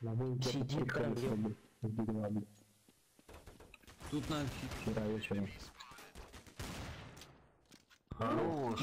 На вулиці тут там, колесо, блядь, Тут на. Хорош.